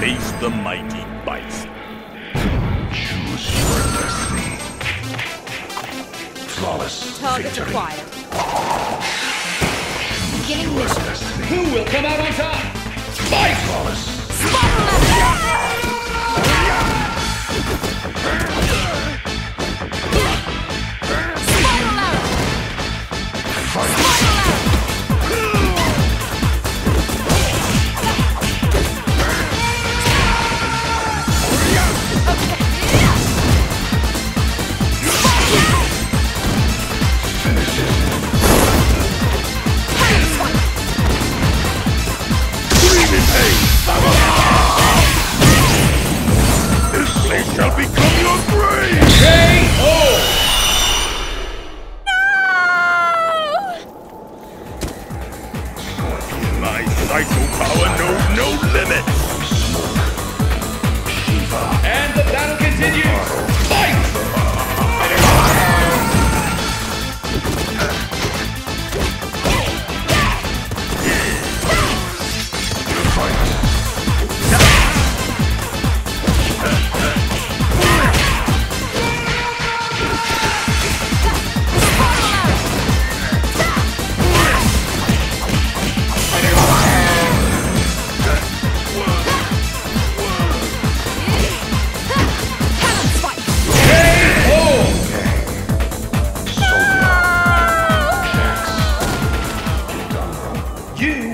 Face the mighty Bison. Choose your destiny. Flawless Target victory. acquired. Choose Beginning mission. Who will come out on top? Fight! Flawless. This shall become your grave! K.O. My psycho power knows you.